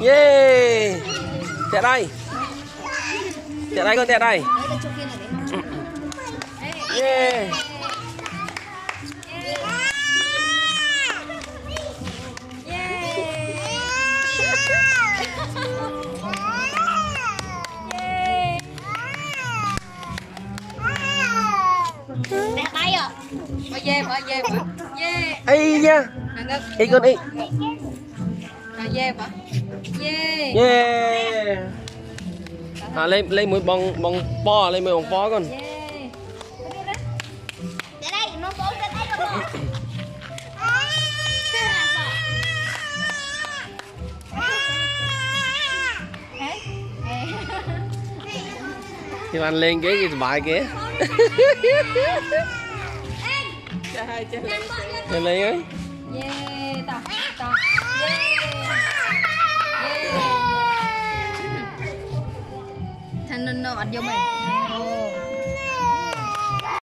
yeah tẹt đây. Tẹt đây con tẹt đây. Đấy, lên chỗ kia này để yeah Nè bay à Bay về, bay về. Yeah ấy nha Hàng ngực ý con ý Về hả? Yeah. Yeah. À lấy lấy mũi bông bông po lấy mũi bông po con. Để đây, bố thì anh lên cái cái bài kia lên lên ấy Yeah នោះអត់យំទេអូ